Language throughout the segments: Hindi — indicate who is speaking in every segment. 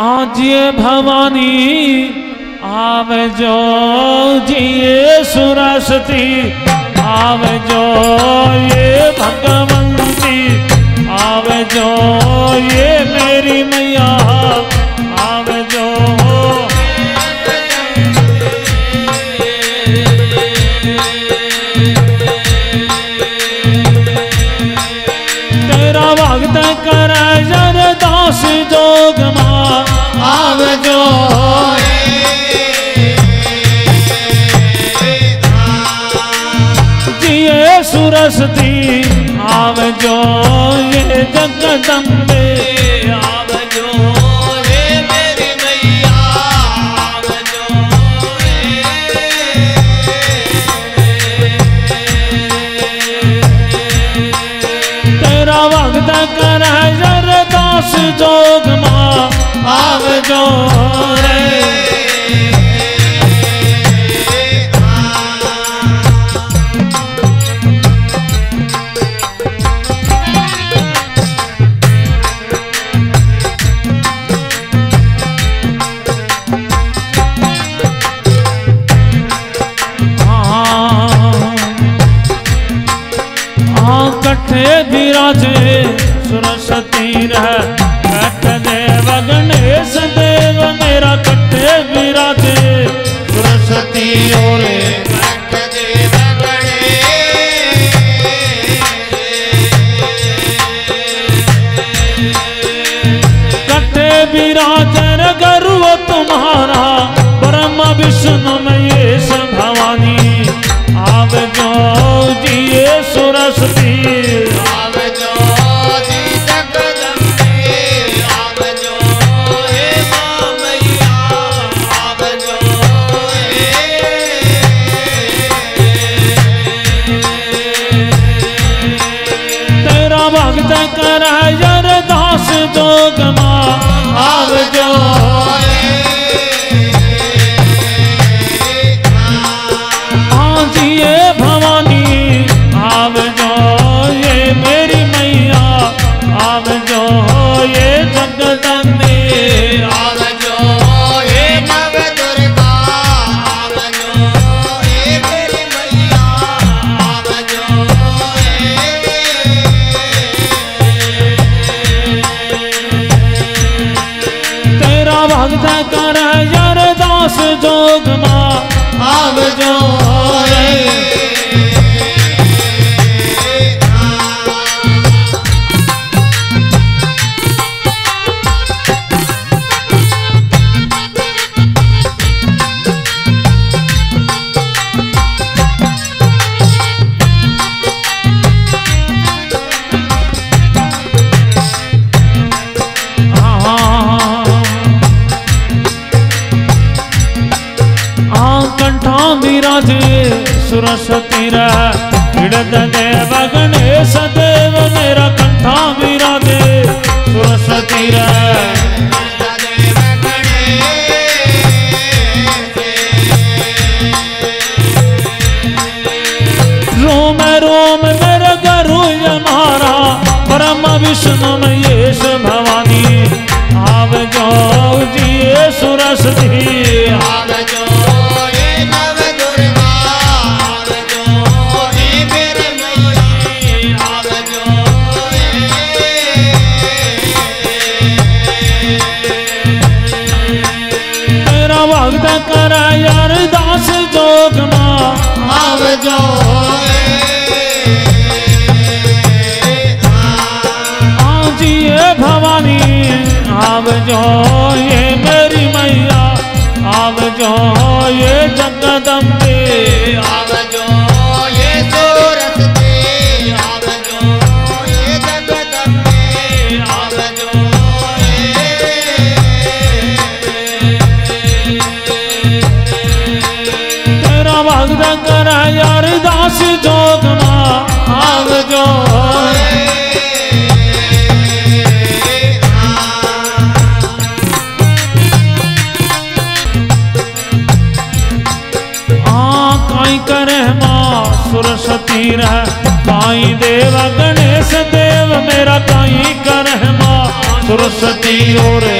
Speaker 1: आजिए भवानी, आवे जो जिए सुरसती, आवे जो ये भगवंती, आवे जो ये मेरी मैया। भगत कर जन दास जोग माँ आव जो जिए सुरसती आव जो ये जगदम्बे।
Speaker 2: जोग माँ आव जो
Speaker 1: सुरसती जोग माँ आव जो गणेश देव, मेरा कंठा विराजे सुरसती रह रोम विष्णु महेश भवानी। आव जो जिए सुरसती
Speaker 2: आव जो हे जो
Speaker 1: ये मेरी मैया आव जो ये जगदम्बे।
Speaker 2: दास जोगमा आग जो हाँ,
Speaker 1: करे माँ सुरसती रह काई देवा गणेश देव, मेरा काई करे माँ सुरसती रे।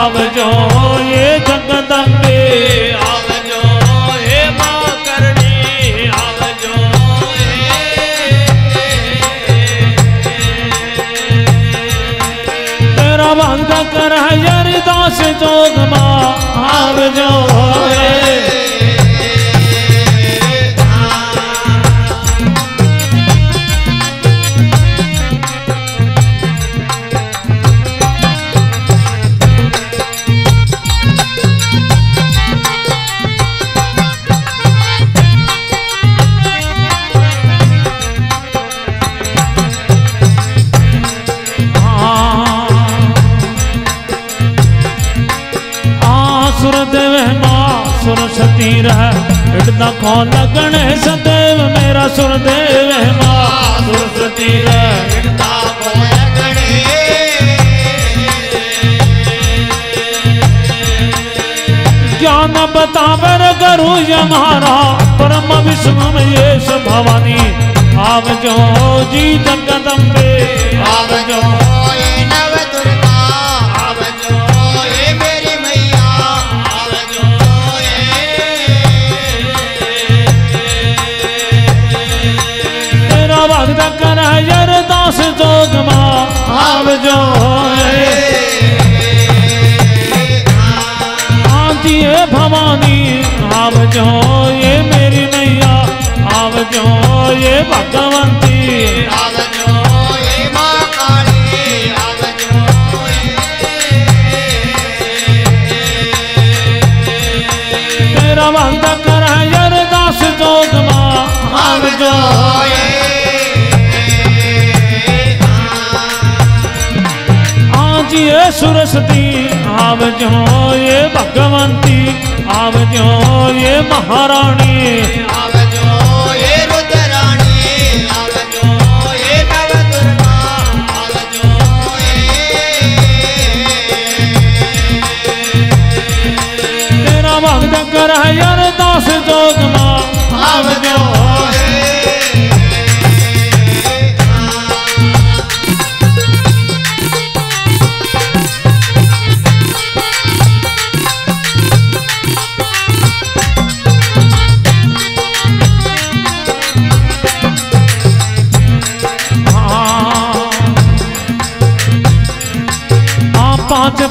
Speaker 1: आव सुरसती रह हिड़दा खो लगन सदैव मेरा सुरदेव माँ। सुरसती रह
Speaker 2: ताको लगणे
Speaker 1: ज्ञान बतावर गरु यमारा परम विष्णु येश भवानी। आव जो जी जगदम्बे।
Speaker 2: आव जो
Speaker 1: है भवानी आव जो ये मेरी मैया आव जो ये भगवंती।
Speaker 2: आव जो ए माँ काली आव जो
Speaker 1: तेरा भक्त कर दास जोग माँ आव जो आज ये सुरसती आव जो ये भगवंती आव जो ये महारानी
Speaker 2: आव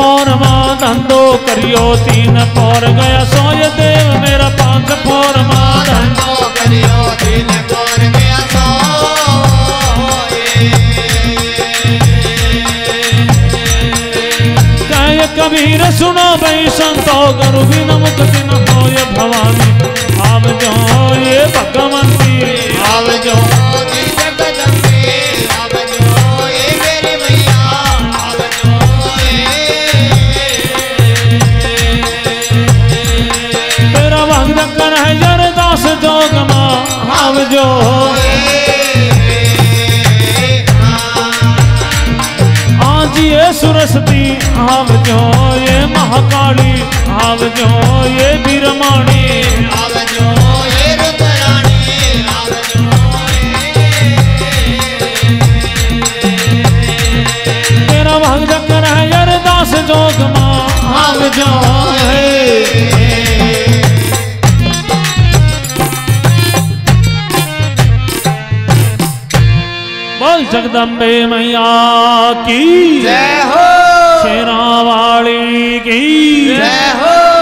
Speaker 1: पौर माँ धंधो करियो तीन पौर गया सोय देव मेरा पाँच पौर माँ धंधो
Speaker 2: करियो तीन पौर गया
Speaker 1: कबीर सुनो भाई, संतो गुरु विनमुख दिन होय भवानी। सुरसती आव जो ये महाकाली आव जो ये बीरमाणी
Speaker 2: आव
Speaker 1: जगदम्बे मैया की
Speaker 2: जय हो।
Speaker 1: शेरा वाली की
Speaker 2: जय हो।